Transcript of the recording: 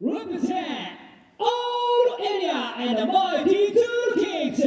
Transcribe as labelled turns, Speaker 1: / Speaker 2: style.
Speaker 1: represent all India and mighty two kings.